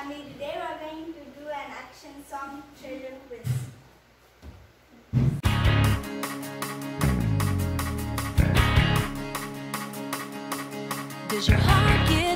family. Today we are going to do an action song treasure quiz. Does your heart give?